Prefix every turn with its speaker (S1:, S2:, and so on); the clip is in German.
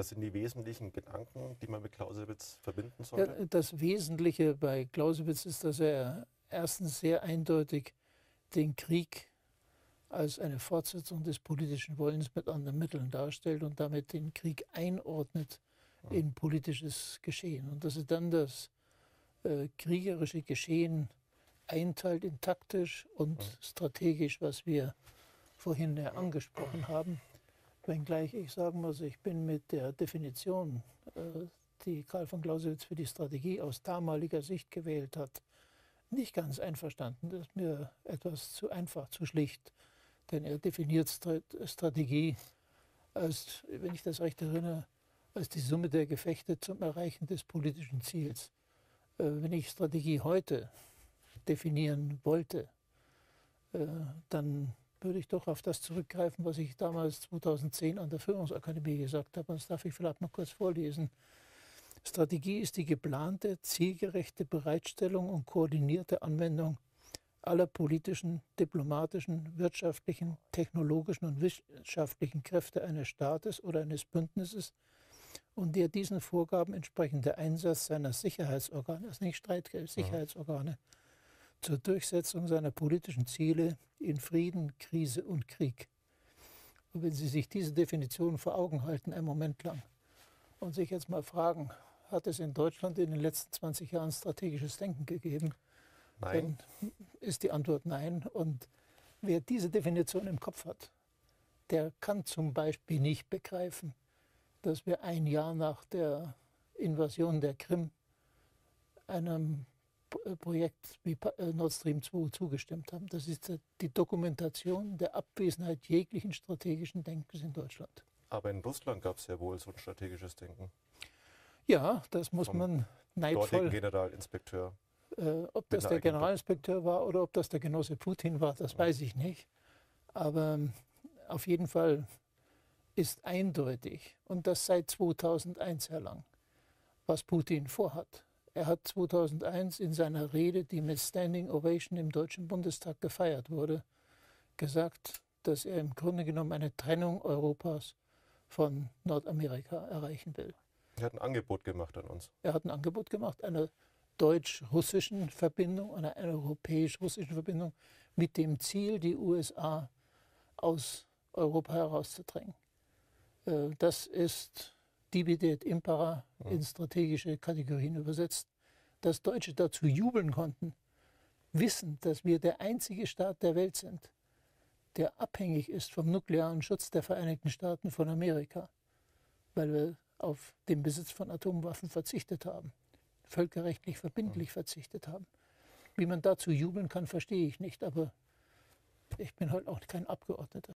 S1: Was sind die wesentlichen Gedanken, die man mit Clausewitz verbinden sollte?
S2: Ja, das Wesentliche bei Clausewitz ist, dass er erstens sehr eindeutig den Krieg als eine Fortsetzung des politischen Wollens mit anderen Mitteln darstellt und damit den Krieg einordnet in politisches Geschehen. Und dass er dann das äh, kriegerische Geschehen einteilt in taktisch und strategisch, was wir vorhin ja angesprochen haben. Wenngleich ich sagen muss, ich bin mit der Definition, äh, die Karl von Clausewitz für die Strategie aus damaliger Sicht gewählt hat, nicht ganz einverstanden. Das ist mir etwas zu einfach, zu schlicht. Denn er definiert Strategie als, wenn ich das recht erinnere, als die Summe der Gefechte zum Erreichen des politischen Ziels. Äh, wenn ich Strategie heute definieren wollte, äh, dann würde ich doch auf das zurückgreifen, was ich damals 2010 an der Führungsakademie gesagt habe. Und das darf ich vielleicht noch kurz vorlesen. Strategie ist die geplante, zielgerechte Bereitstellung und koordinierte Anwendung aller politischen, diplomatischen, wirtschaftlichen, technologischen und wissenschaftlichen Kräfte eines Staates oder eines Bündnisses und der diesen Vorgaben entsprechende Einsatz seiner Sicherheitsorgane, also nicht Streitkräfte, Sicherheitsorgane, zur Durchsetzung seiner politischen Ziele in Frieden, Krise und Krieg. Und wenn Sie sich diese Definition vor Augen halten, einen Moment lang, und sich jetzt mal fragen, hat es in Deutschland in den letzten 20 Jahren strategisches Denken gegeben?
S1: Nein.
S2: Dann ist die Antwort nein. Und wer diese Definition im Kopf hat, der kann zum Beispiel nicht begreifen, dass wir ein Jahr nach der Invasion der Krim einem Projekt wie äh, Nord Stream 2 zugestimmt haben. Das ist die Dokumentation der Abwesenheit jeglichen strategischen Denkens in Deutschland.
S1: Aber in Russland gab es ja wohl so ein strategisches Denken.
S2: Ja, das muss man neidvoll.
S1: Generalinspekteur.
S2: Äh, ob das der Generalinspekteur war oder ob das der Genosse Putin war, das weiß ich nicht. Aber ähm, auf jeden Fall ist eindeutig, und das seit 2001 her lang, was Putin vorhat. Er hat 2001 in seiner Rede, die mit Standing Ovation im Deutschen Bundestag gefeiert wurde, gesagt, dass er im Grunde genommen eine Trennung Europas von Nordamerika erreichen will.
S1: Er hat ein Angebot gemacht an uns.
S2: Er hat ein Angebot gemacht einer deutsch-russischen Verbindung, einer europäisch-russischen Verbindung mit dem Ziel, die USA aus Europa herauszudrängen. Äh, das ist Dividet Impera in strategische Kategorien übersetzt, dass Deutsche dazu jubeln konnten, wissen, dass wir der einzige Staat der Welt sind, der abhängig ist vom nuklearen Schutz der Vereinigten Staaten von Amerika, weil wir auf den Besitz von Atomwaffen verzichtet haben, völkerrechtlich verbindlich verzichtet haben. Wie man dazu jubeln kann, verstehe ich nicht, aber ich bin halt auch kein Abgeordneter.